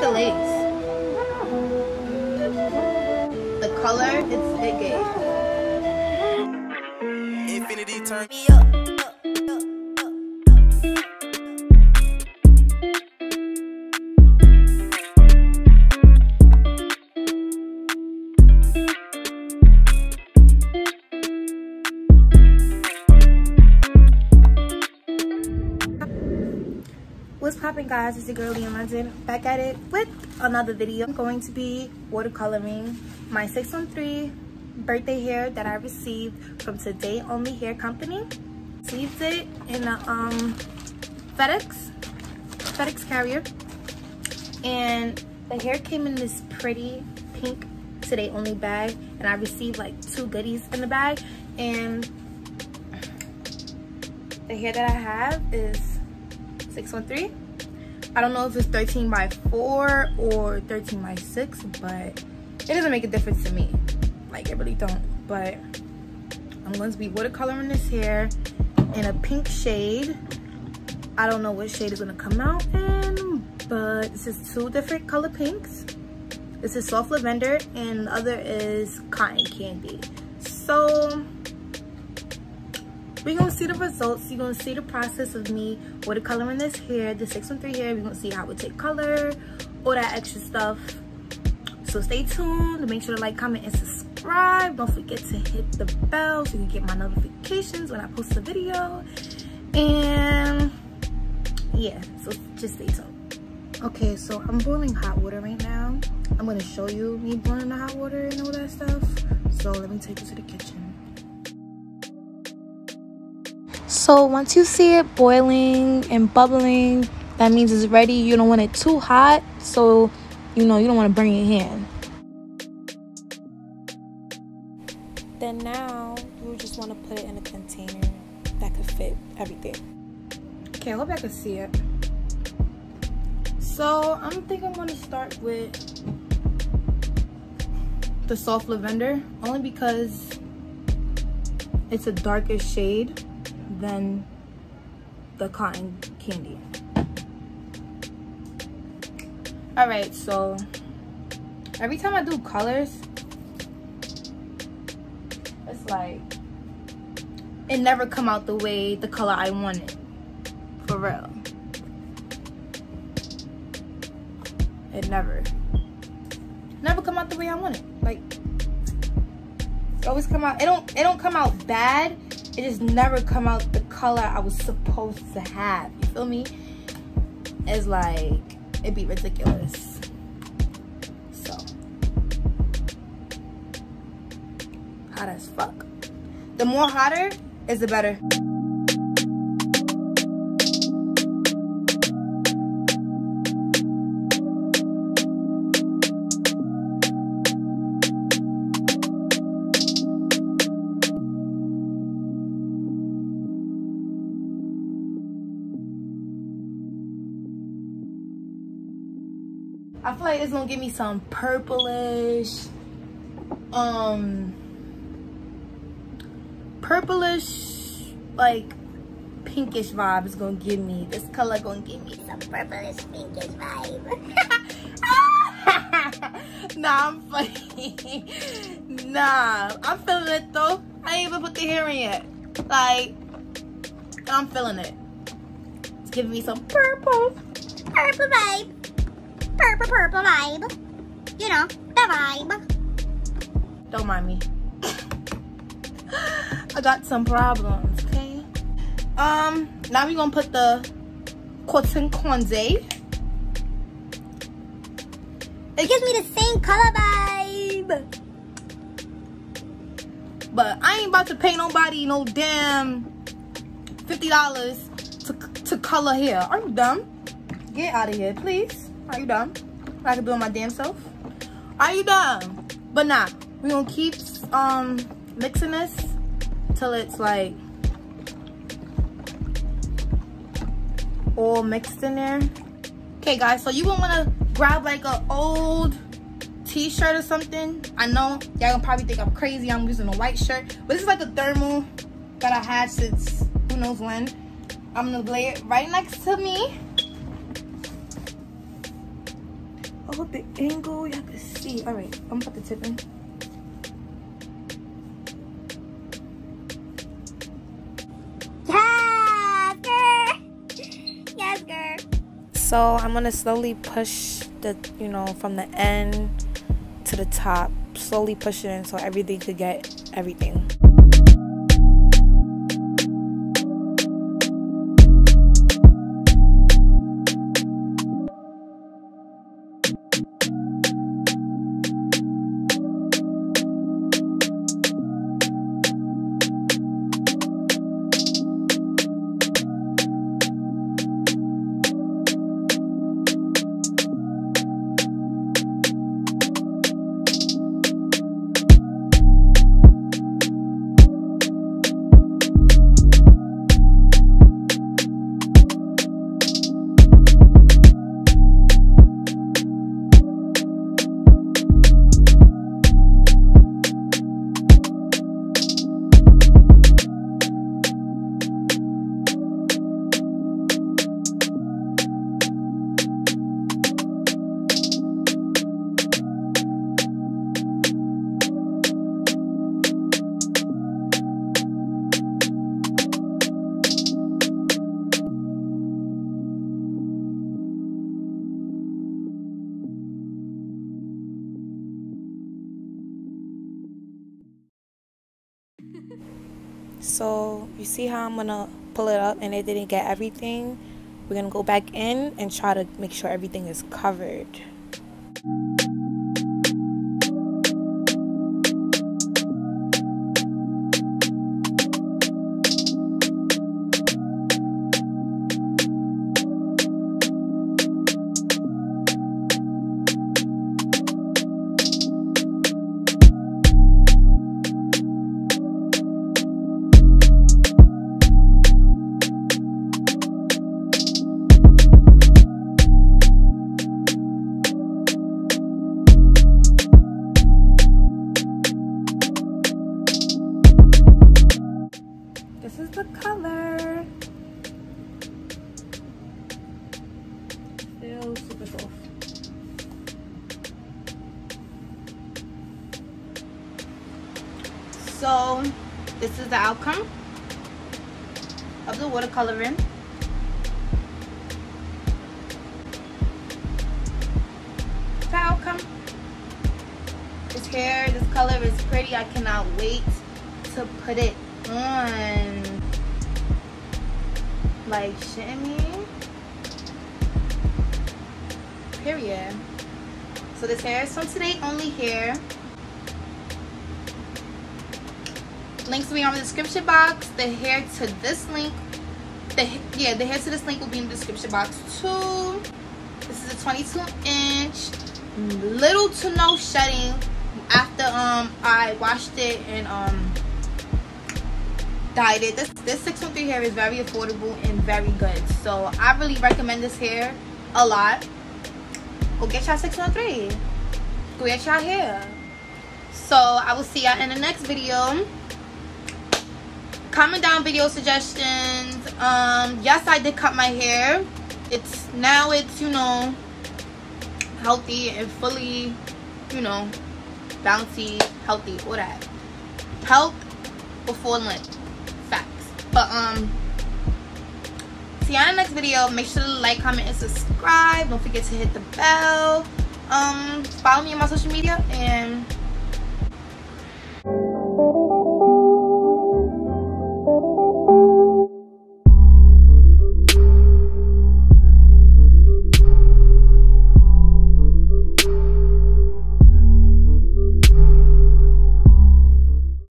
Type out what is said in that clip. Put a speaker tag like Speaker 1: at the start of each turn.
Speaker 1: the lace. The color, it's it gave.
Speaker 2: Infinity turn me up.
Speaker 1: Guys? It's your girl Leah London back at it with another video. I'm going to be watercoloring my 613 birthday hair that I received from Today Only Hair Company. Received it in a um, FedEx, FedEx carrier. And the hair came in this pretty pink Today Only bag. And I received like two goodies in the bag. And the hair that I have is 613 i don't know if it's 13 by 4 or 13 by 6 but it doesn't make a difference to me. Like it really don't. But i'm going to be watercoloring this hair in a pink shade. I don't know what shade is going to come out in but this is two different color pinks. This is soft lavender and the other is cotton candy. So we're gonna see the results. You're gonna see the process of me what the color in this hair the 613 hair we're gonna see how it take color all that extra stuff. So stay tuned. Make sure to like comment and subscribe. Don't forget to hit the bell so you can get my notifications when i post a video. And yeah so just stay tuned. Okay so i'm boiling hot water right now. I'm to show you me boiling the hot water and all that stuff. So let me take you to the kitchen So once you see it boiling and bubbling, that means it's ready. You don't want it too hot, so you know you don't want to burn your hand. Then now you just want to put it in a container that could fit everything. Okay, I hope I can see it. So I'm thinking I'm gonna start with the soft lavender only because it's a darker shade than the cotton candy. All right, so every time I do colors, it's like, it never come out the way the color I wanted, for real. It never, never come out the way I want it. Like, it always come out, it don't, it don't come out bad, it just never come out the color I was supposed to have. You feel me? It's like, it'd be ridiculous. So, hot as fuck. The more hotter is the better. I feel like it's gonna give me some purplish, um, purplish, like pinkish vibe is gonna give me. This color gonna give me some purplish, pinkish vibe. nah, I'm funny. nah, I'm feeling it though. I ain't even put the hair in yet. Like, I'm feeling it. It's giving me some purple, purple vibe purple, purple vibe. You know, the vibe. Don't mind me. I got some problems, okay? Um, now we're gonna put the cotton candy. It gives me the same color vibe. But I ain't about to pay nobody no damn $50 to, to color hair. Are you dumb? Get out of here, please. Are you dumb? I can do it my damn self. Are you dumb? But nah, we gonna keep um mixing this till it's like all mixed in there. Okay guys, so you gonna wanna grab like a old t-shirt or something. I know y'all gonna probably think I'm crazy. I'm using a white shirt, but this is like a thermal that I had since who knows when. I'm gonna lay it right next to me Oh, the angle, you have to see. All right, I'm about to tip in.
Speaker 3: Yes, girl. Yes, girl.
Speaker 1: So I'm gonna slowly push the, you know, from the end to the top, slowly push it in so everything could get everything. So you see how I'm gonna pull it up and it didn't get everything. We're gonna go back in and try to make sure everything is covered. So this is the outcome of the watercoloring. The outcome. This hair, this color is pretty. I cannot wait to put it on. Like, me? Period. So this hair is from Today Only Hair. Links will be on the description box. The hair to this link, the yeah, the hair to this link will be in the description box too. This is a 22 inch, little to no shedding. After um I washed it and um dyed it. This this 613 hair is very affordable and very good. So I really recommend this hair a lot. Go get y'all 613. Go get y'all hair. So I will see y'all in the next video comment down video suggestions. Um yes i did cut my hair. It's now it's you know healthy and fully you know bouncy healthy all that. Health before length facts. But um see you in the next video. Make sure to like comment and subscribe. Don't forget to hit the bell. Um follow me on my social media and